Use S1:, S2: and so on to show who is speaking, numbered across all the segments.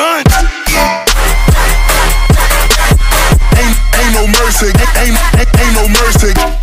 S1: gun. Ain't, ain't no mercy, ain't, ain't, ain't no mercy.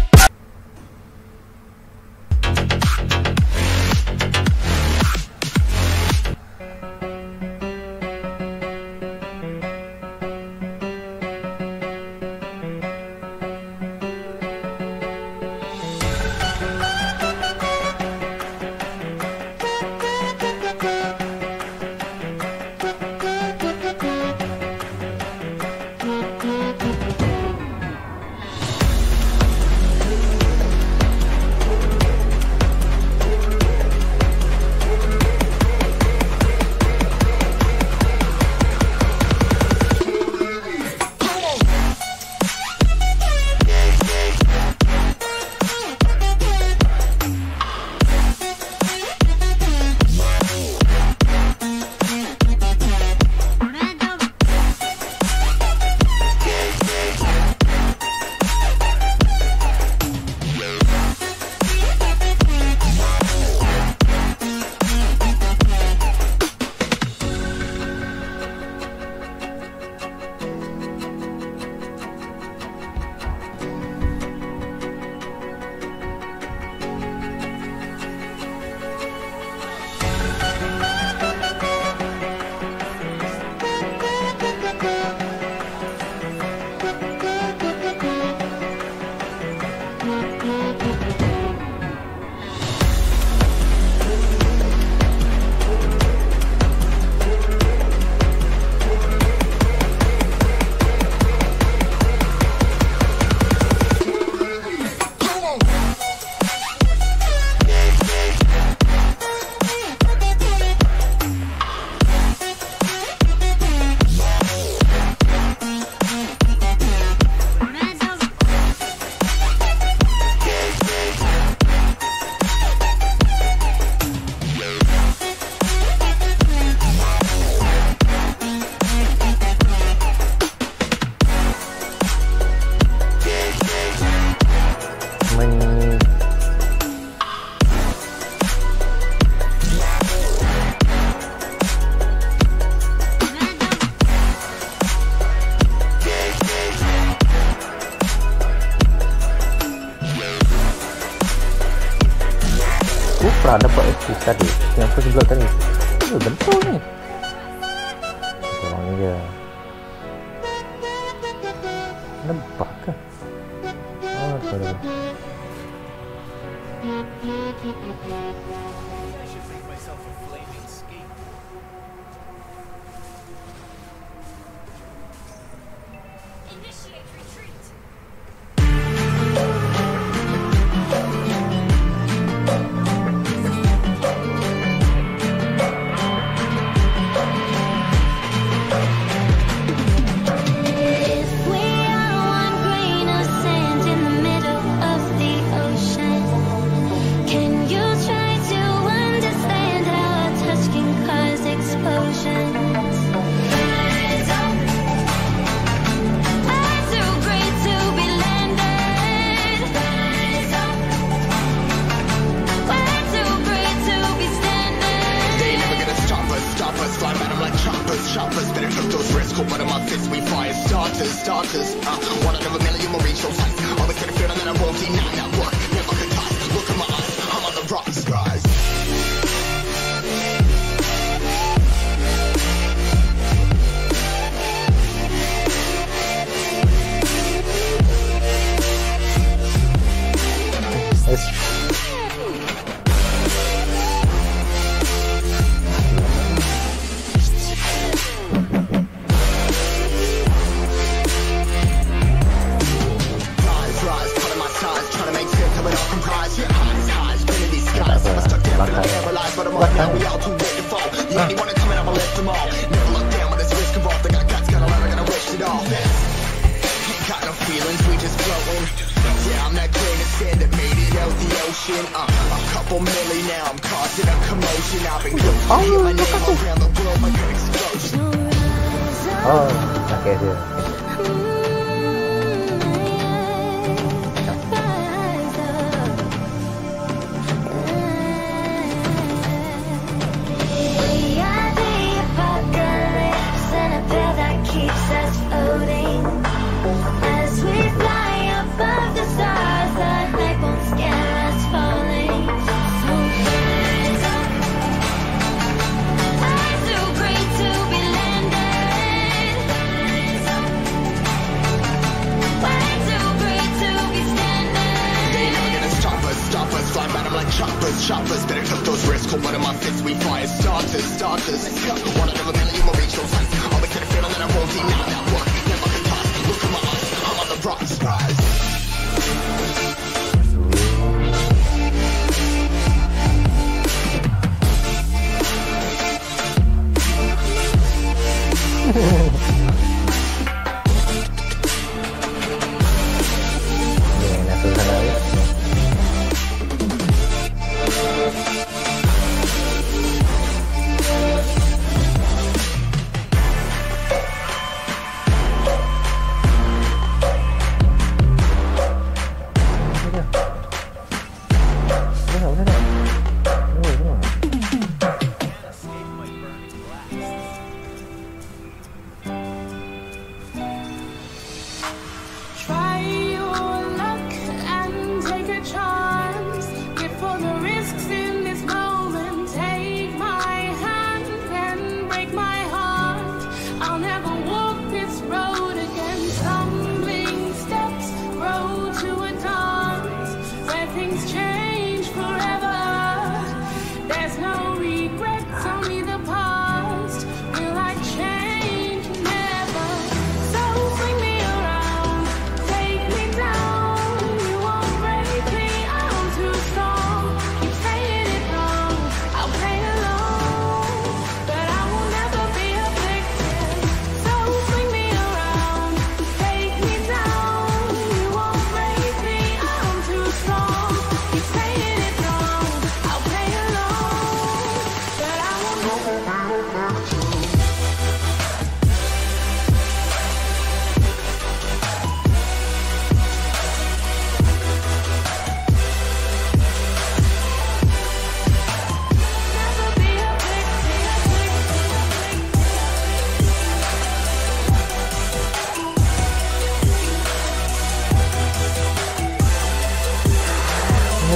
S2: tak dapat achieve tadi yang first blood tadi. Ya betul ni. Orang je nampak ke? Oh, tak ada.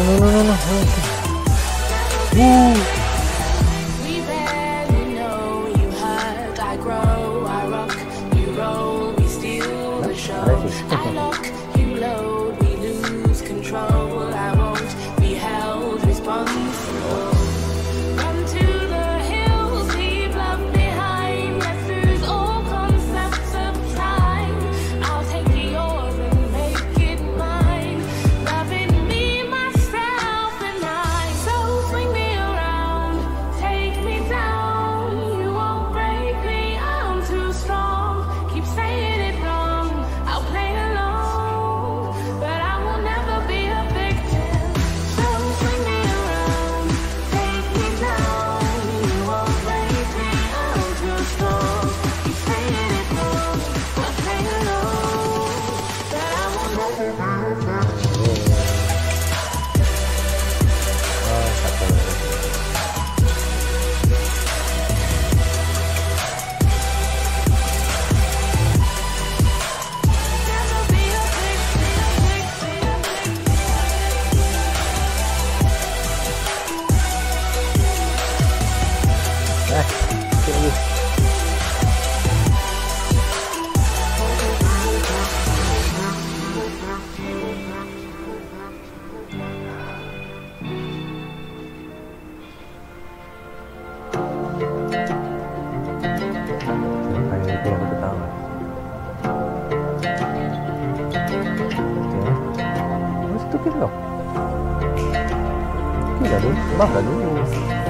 S3: não, não, não, não. Uh!
S4: là. Qui l'a l'autre Marc l'a l'autre.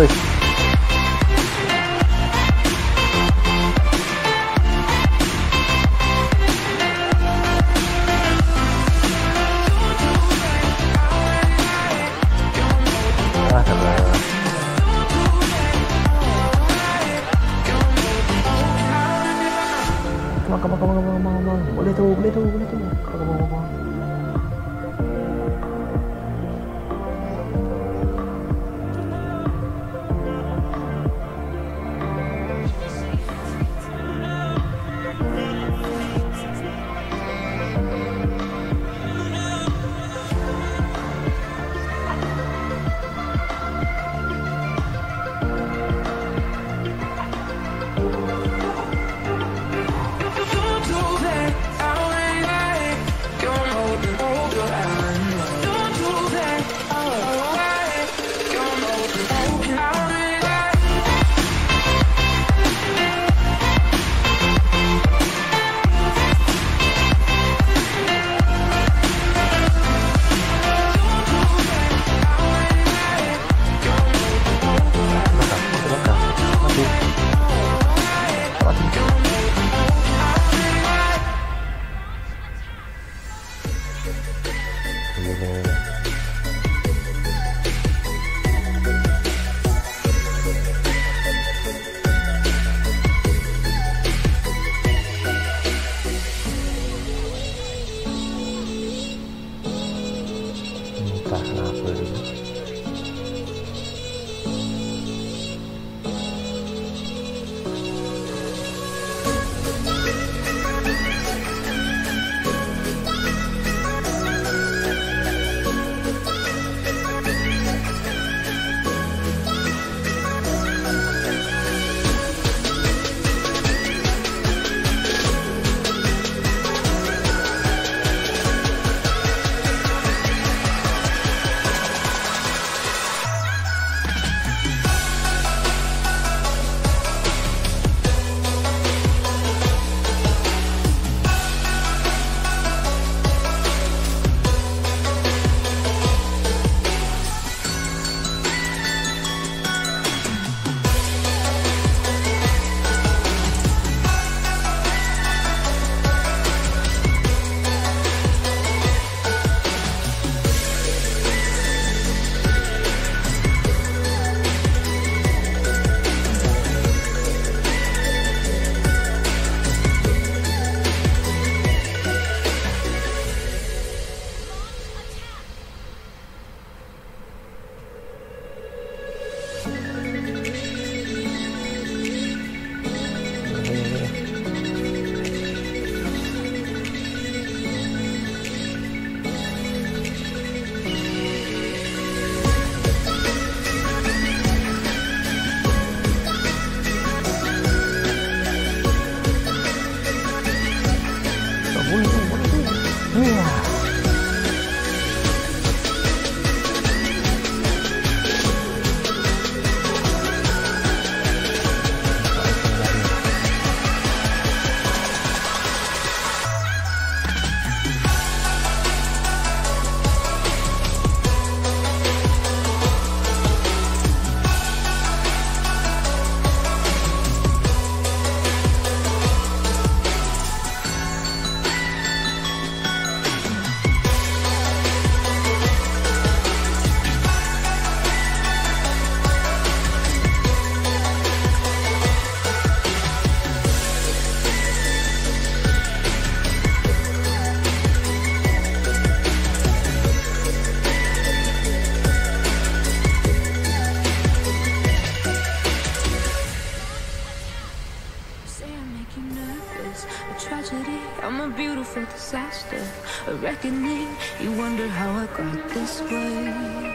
S4: Oi.
S5: Reckoning. You wonder how I got this way.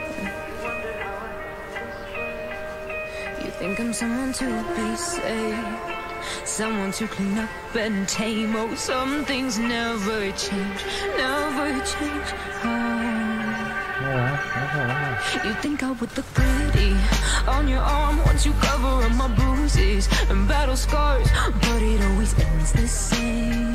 S5: You think I'm someone to be saved, someone to clean up and tame. Oh, some things never change, never change. You think I would look pretty on your arm once you cover up my bruises and battle scars, but it always ends the same.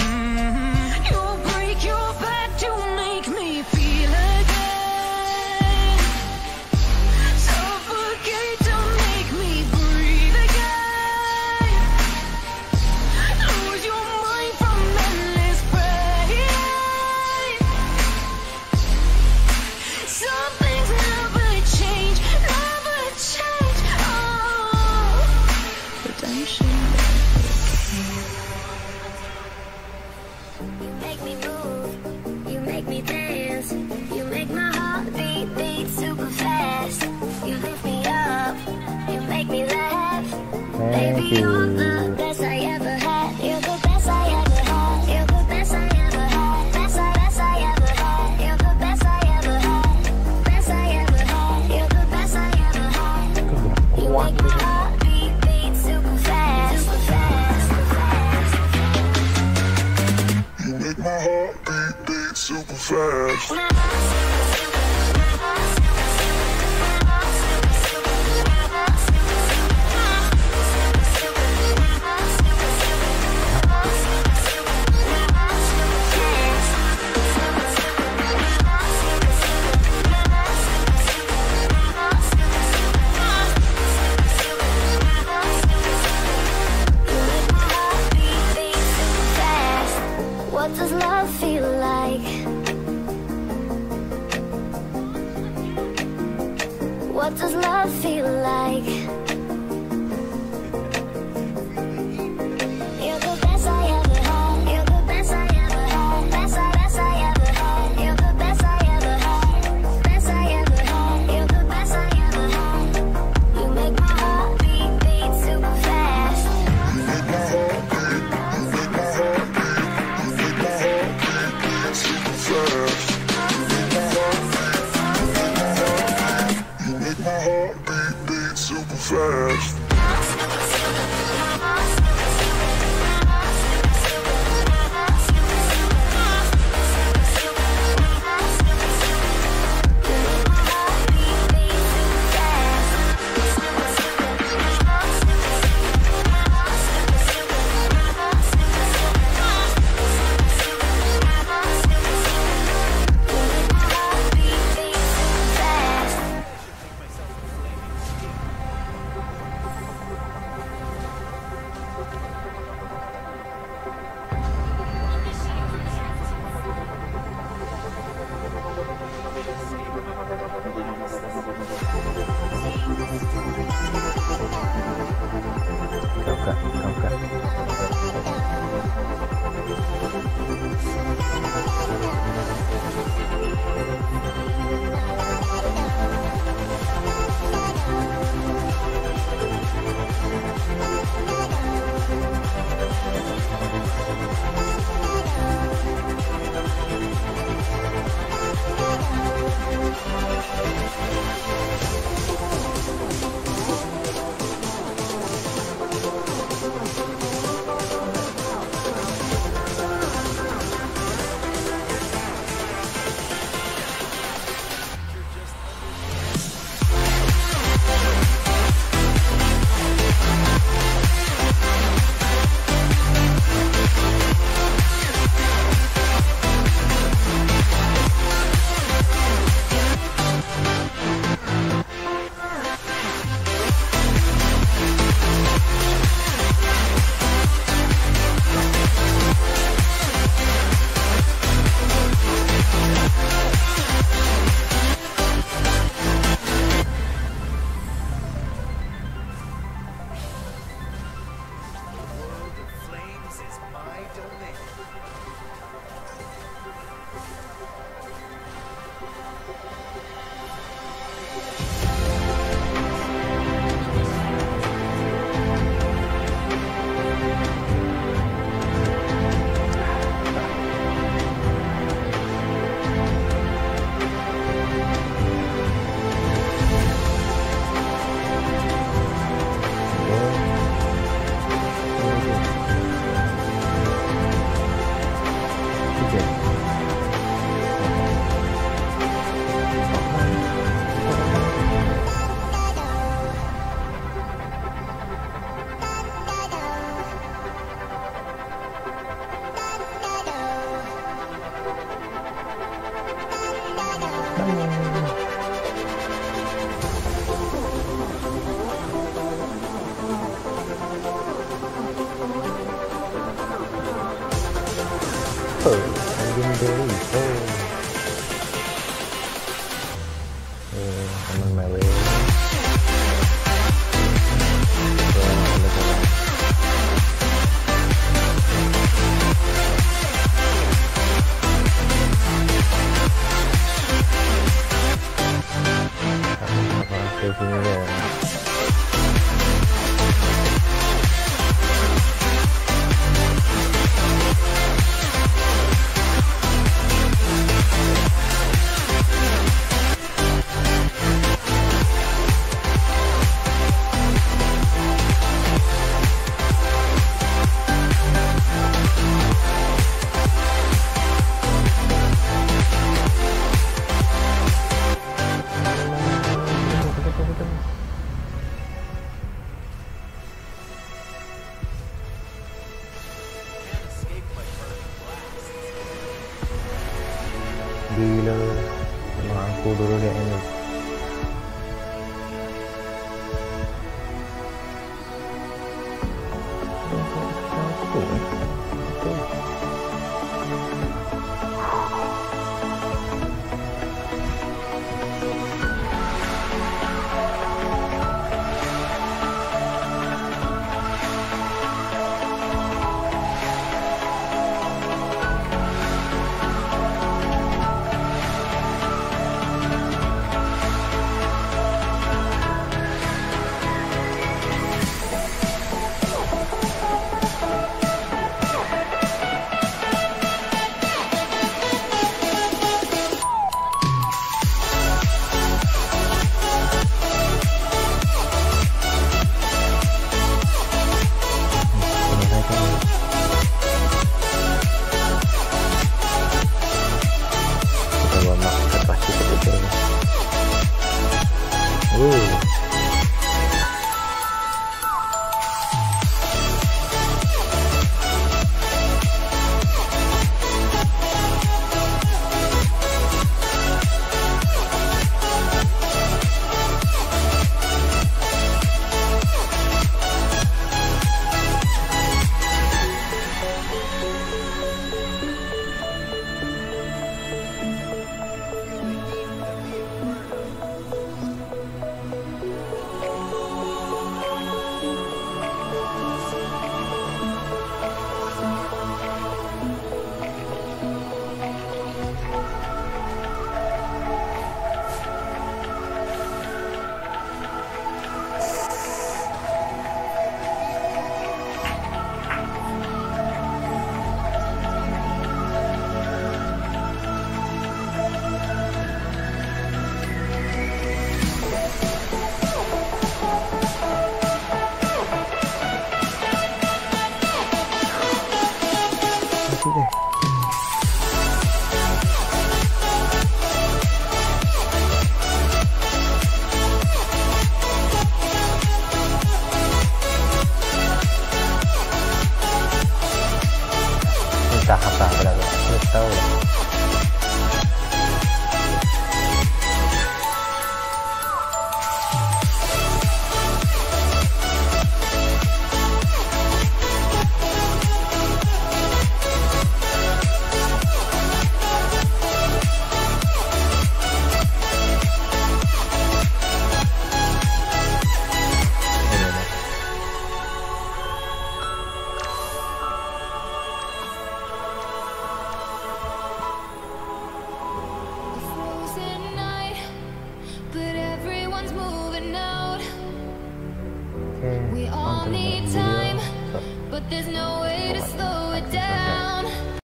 S4: 为
S2: 了
S4: 妈，哭得了脸了。